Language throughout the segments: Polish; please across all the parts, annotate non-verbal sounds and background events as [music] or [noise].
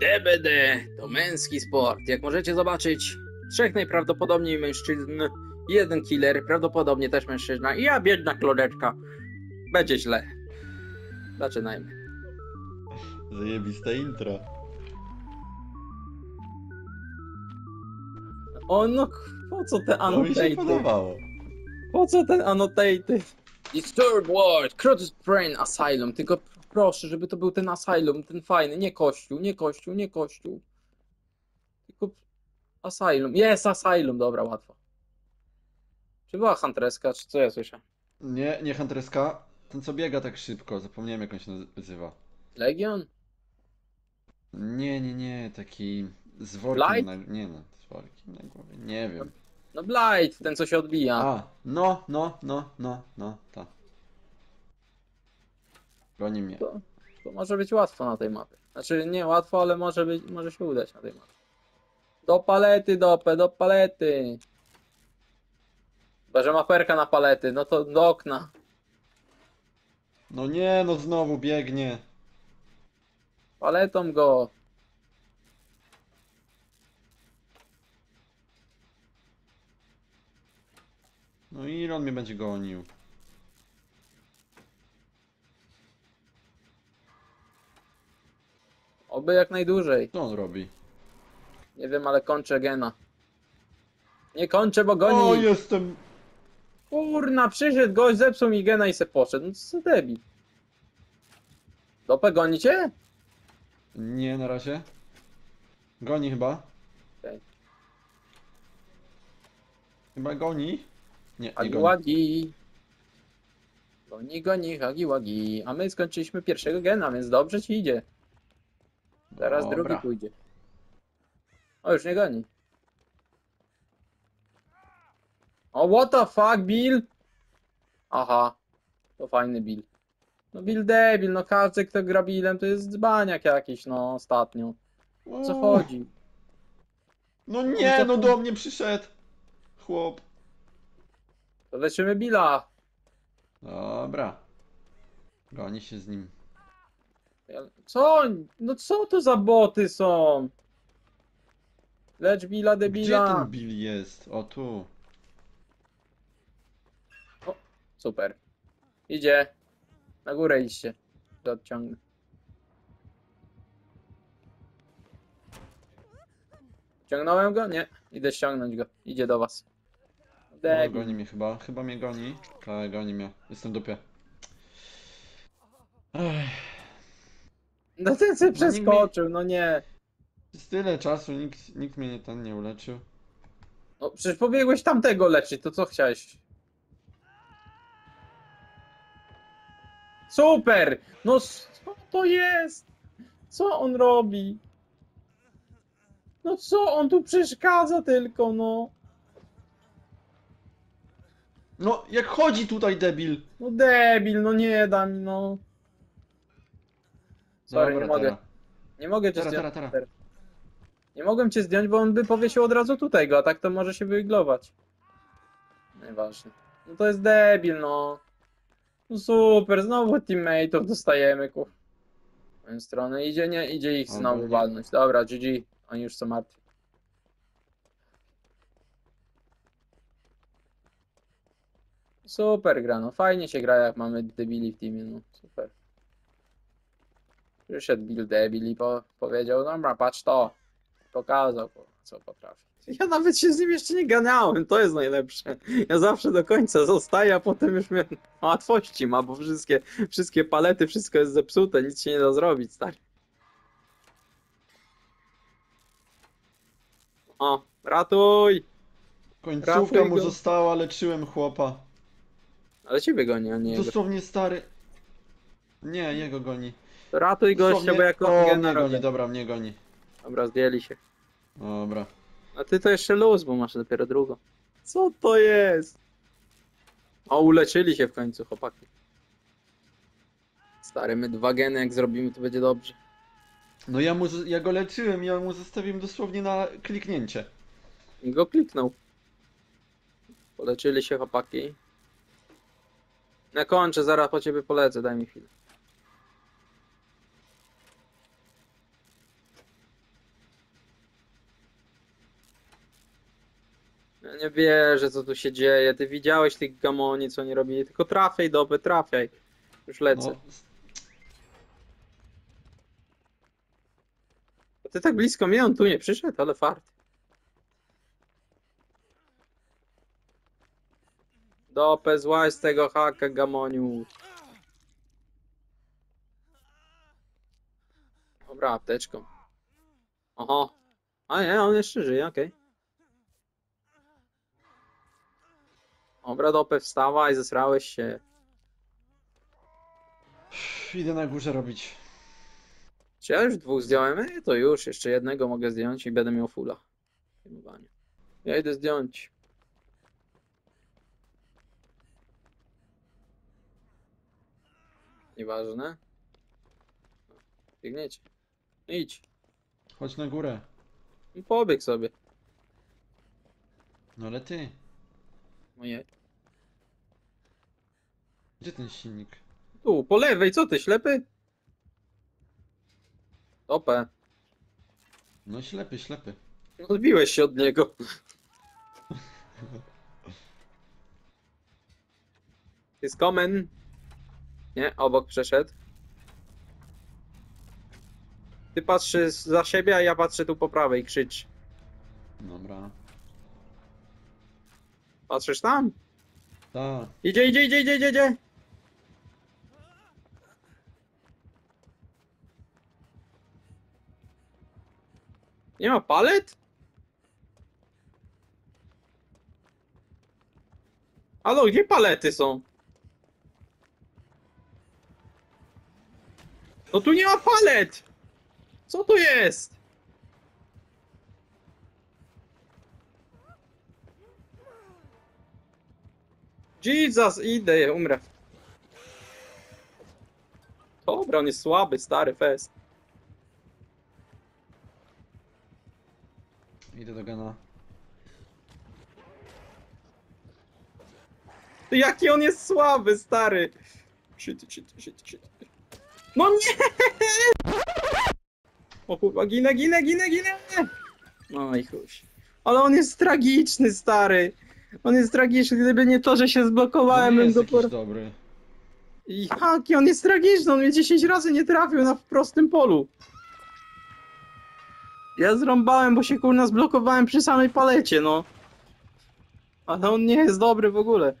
DBD to męski sport. Jak możecie zobaczyć, trzech najprawdopodobniej mężczyzn, jeden killer, prawdopodobnie też mężczyzna i ja biedna klodeczka. Będzie źle. Zaczynajmy. Zajebiste intro. O no, po co te To mi się annotaty? podobało. Po co te annotaty? Disturbed World, Crotus Brain Asylum. Tylko proszę, żeby to był ten Asylum, ten fajny, nie kościół, nie kościół, nie kościół. Tylko Asylum. Jest Asylum, dobra, łatwo. Czy była Huntreska, czy co ja słyszę? Nie, nie Hunterska. Ten co biega tak szybko, zapomniałem jak on się nazywa. Legion? Nie, nie, nie, taki z workiem Blight? na... Nie no, z workiem na głowie, nie wiem. No Blight, ten co się odbija. A, no, no, no, no, no, ta. Goni mnie. To, to może być łatwo na tej mapie. Znaczy nie łatwo, ale może być, może się udać na tej mapie. Do palety, dopę, do palety. Chyba, że ma perka na palety, no to do okna. No nie, no znowu biegnie. Paletą go. No i on mnie będzie gonił? Oby jak najdłużej. Co on robi? Nie wiem, ale kończę gena. Nie kończę, bo O, goni. jestem... Kurna, przyszedł gość, zepsuł mi gena i se poszedł. No co za debil. Dopę gonicie? Nie, na razie. Goni chyba. Okej. Chyba goni. Nie, nie goni. Goni, goni, hagi łagi. A my skończyliśmy pierwszego gena, więc dobrze ci idzie. Zaraz Dobra. drugi pójdzie. O, już nie goni. O, what the fuck, Bill? Aha, to fajny Bill. No Bill debil, no każdy kto gra Billem to jest dzbaniak jakiś, no ostatnio. O co O, chodzi? No nie, co no do mnie przyszedł. Chłop. To leczymy Billa. Dobra. Goni się z nim. Co? No co to za boty są? Lecz Billa Gdzie debila. ten Bill jest? O tu. Super. Idzie. Na górę idźcie. To odciągnę. Ciągnąłem go? Nie. Idę ściągnąć go. Idzie do was. O, Debil. goni mnie chyba. Chyba mnie goni. Tak, goni mnie. Jestem w dupie. Ech, No ten sobie No przeskoczył, no nie. Przez tyle czasu nikt, nikt mnie nie, ten nie uleczył. No przecież pobiegłeś tamtego leczyć, to co chciałeś? Super! No co to jest? Co on robi? No co on tu przeszkadza tylko, no? No, jak chodzi tutaj debil! No debil, no nie da mi, no. Sorry, Dobra, nie mogę. teraz. Nie mogę cię Teraz, zdjąć. teraz, teraz. Nie mogłem cię zdjąć, bo on by powiesił od razu tutaj go, a tak to może się wyiglować. Nieważne. No to jest debil, no. No super, znowu teammateów dostajemy, ku. W moją stronę idzie, nie? Idzie ich znowu walnąć. Dobra, GG. Oni już są martwi. Super gra, no fajnie się gra jak mamy debili w teamie, no super. Przyszedł Bill Debil i po, powiedział, dobra, patrz to. Pokazał, co potrafi. Ja nawet się z nim jeszcze nie ganiałem, to jest najlepsze. Ja zawsze do końca zostaję, a potem już mnie łatwości ma, bo wszystkie, wszystkie palety, wszystko jest zepsute, nic się nie da zrobić, stary. O, ratuj! Końcówka Ratuj mu go. została, leczyłem chłopa. Ale ciebie goni, a nie jego. Dosłownie stary. Nie, jego goni. Ratuj gościa, bo jak O, on mnie gena goni, dobra, mnie goni. Dobra, zdjęli się. Dobra. A ty to jeszcze luz, bo masz dopiero drugą. Co to jest? O, uleczyli się w końcu, chłopaki. Stary, my dwa geny jak zrobimy, to będzie dobrze. No ja mu, z- ja go leczyłem, ja mu zostawiłem dosłownie na kliknięcie. I go kliknął. Poleczyli się chłopaki. Na kończę, zaraz po ciebie polecę, daj mi chwilę. Nie wierzę, co tu się dzieje. Ty widziałeś tych gamoni, co oni robili. Tylko trafiaj, dobry, trafiaj. Już lecę. No, Ty tak blisko mnie, on tu nie przyszedł, ale fart. Dopę, złaź z tego haka, gamoniu. Dobra, apteczką. Oho. A nie, on jeszcze żyje, okej. Dobra, dopę, wstawaj, zesrałeś się. idę na górze robić. Czy ja już dwóch zdjąłem? Ej, to już, jeszcze jednego mogę zdjąć i będę miał. Filmowanie. Ja idę zdjąć. Nieważne. Biegniecie. Idź. Chodź na górę. I Pobieg sobie. No ale ty, Moje. Gdzie ten silnik? Tu, po lewej, co ty, ślepy? Topę. No ślepy, ślepy. Odbiłeś się od niego. Jest komen. Nie, obok przeszedł. Ty patrzysz za siebie, a ja patrzę tu po prawej, krzycz. Dobra. Patrzysz tam? Tak. Idzie, idzie, idzie, idzie, idzie, idzie. Nie ma palet? Halo, gdzie palety są? No tu nie ma palet! Co to jest? Jesus, idę, umrę. Dobra, on jest słaby, stary fest. Idę do Gana. Ty, Jaki on jest słaby, stary. Shit, shit, shit, shit. No nie! O kurwa, ginę, ginę, ginę, ginę! No i chuj. Ale on jest tragiczny, stary. On jest tragiczny, gdyby nie to, że się No zblokowałem, nie bym jest go por... dobry. Jaki on jest tragiczny, on mnie 10 razy nie trafił na prostym polu. Ja zrąbałem, bo się kurna zblokowałem przy samej palecie, no. Ale on nie jest dobry w ogóle.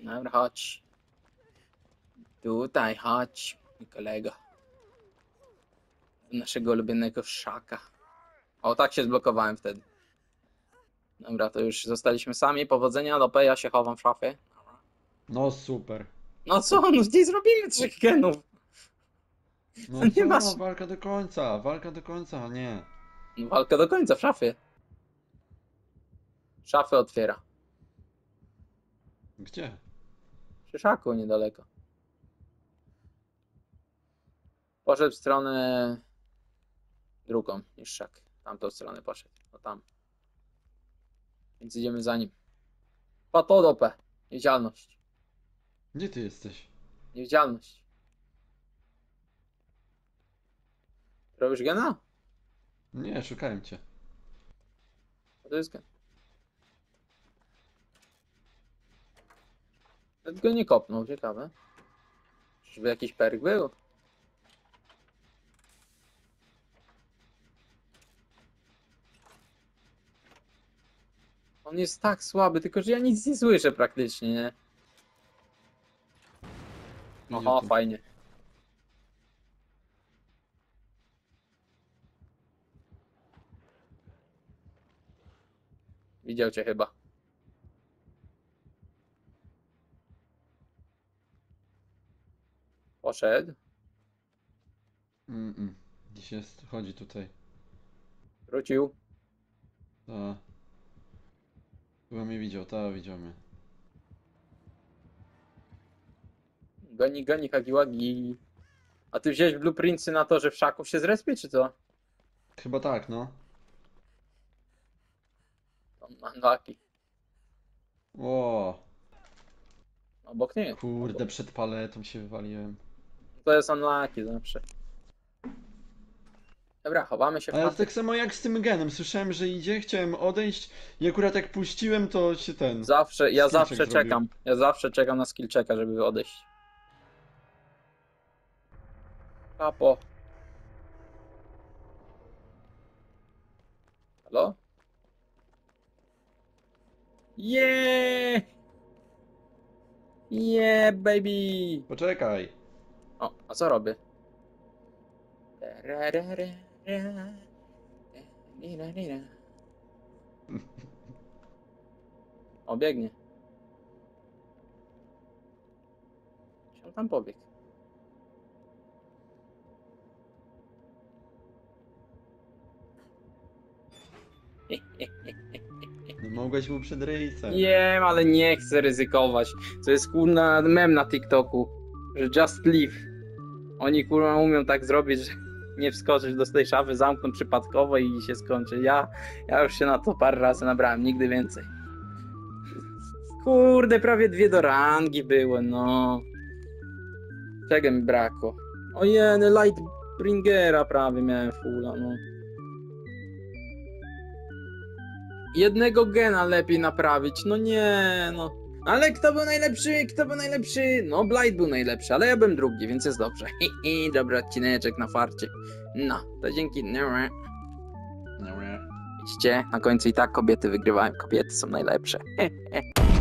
Dobra, chodź. Tutaj, chodź, mój kolego. Do Naszego ulubionego szaka. O, tak się zblokowałem wtedy. Dobra, to już zostaliśmy sami. Powodzenia, do P, ja się chowam w szafie. No super. No co, no nie zrobimy trzech genów. No Nie co, masz- walka do końca, walka do końca, nie. No, Walka do końca w szafie. Szafę otwiera. Gdzie? Przy szaku niedaleko. Poszedł w stronę drugą niż szak. Tamtą stronę poszedł. No tam. Więc idziemy za nim. Patodopę. Niewidzialność. Gdzie ty jesteś? Niewidzialność. Robisz gena? Nie, szukałem cię. To jest gen. Nawet go nie kopnął, ciekawe. Czyżby jakiś perk był? On jest tak słaby, tylko że ja nic nie słyszę praktycznie, nie? Oho, fajnie. Widział cię chyba. Poszedł. Mm, -mm. Gdzieś jest, chodzi tutaj. Wrócił. Ta. Chyba mnie widział, ta widział mnie. Goni, goni, hagiłagi. A ty wziąłeś blueprintsy na to, że w szaku się zrespie, czy co? Chyba tak, no. Unlucky. O, Obok nie. kurde, przed paletą się wywaliłem. To jest unlucky zawsze. Dobra, chowamy się w Ale tak samo jak z tym genem. Słyszałem, że idzie, chciałem odejść i akurat jak puściłem, to się ten. Zawsze, ja zawsze zrobił. czekam. Ja zawsze czekam na skill checka, żeby odejść. Papo. Halo? Yeah! Yeah, baby! Poczekaj. O, a co robię? O, biegnie. Gdzie on tam pobiegł? No, mogłeś mu przed rejsem. Wiem, ale nie chcę ryzykować. To jest kurna mem na TikToku, że just leave. Oni kurwa umią tak zrobić, że [laughs] nie wskoczysz do tej szafy, zamkną przypadkowo i się skończy. Ja, ja już się na to parę razy nabrałem, nigdy więcej. Kurde, prawie dwie do rangi były, no. Czego mi brakło? Ojeny, Lightbringera prawie miałem fulla, no. Jednego gena lepiej naprawić, no nie, no. Ale kto był najlepszy? Kto był najlepszy? No, Blight był najlepszy, ale ja byłem drugi, więc jest dobrze. [laughs] Hi, dobry odcineczek na farcie. No, to dzięki. Dobra. Widzicie, na końcu i tak kobiety wygrywają. Kobiety są najlepsze. [laughs]